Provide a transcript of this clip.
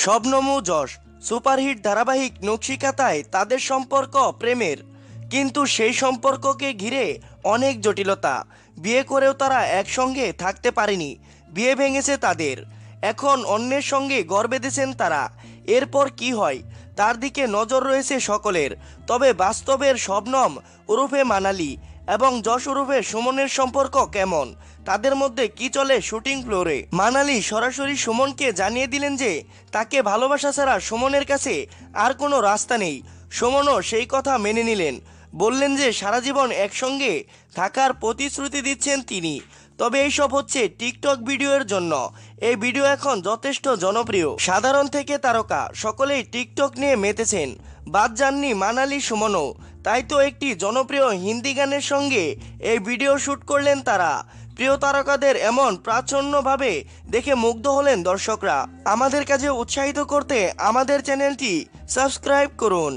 শবনমু যশ, superhit ধারাবাহিক নকশিকাতায় তাদের সম্পর্ক প্রেমের। কিন্তু সেই সম্পর্ককে ঘিরে অনেক জটিলতা। বিয়ে করেও তারা একসঙ্গে থাকতে পারেনি, বিয়ে ভেঙেছে তাদের। এখন অন্যের সঙ্গে গড় বেঁধেছেন তারা। এরপর কি হয়? তার দিকে নজর রয়েছে সকলের। তবে বাস্তবের শবনম ওরফে মানালি। এবং যশ ওরফে সুমনের সম্পর্ক কেমন? তাদের মধ্যে কি চলে শুটিং ফ্লোরে? মানালি সরাসরি সুমনকে জানিয়ে দিলেন যে, তাকে ভালোবাসা ছাড়া সুমনের কাছে আর কোনো রাস্তা নেই। সুমনও সেই কথা মেনে নিলেন। বললেন যে, সারা জীবন একসঙ্গে থাকার প্রতিশ্রুতি দিচ্ছেন তিনি। তবে এইসব হচ্ছে টিকটক ভিডিওর জন্য। এই ভিডিও এখন যথেষ্ট জনপ্রিয়। সাধারণ থেকে তারকা। সকলেই টিকটক নিয়ে মেতেছেন। বাদ যাননি মানালি সুমনও। তাই তো একটি জনপ্রিয় হিন্দি গানের সঙ্গে এই ভিডিও শ্যুট করলেন তারা। প্রিয় তারকাদের এমন প্রাচ্ছন্যভাবে দেখে মুগ্ধ হলেন দর্শকরা। আমাদের কাজে উৎসাহিত করতে আমাদের চ্যানেলটি সাবস্ক্রাইব করুন।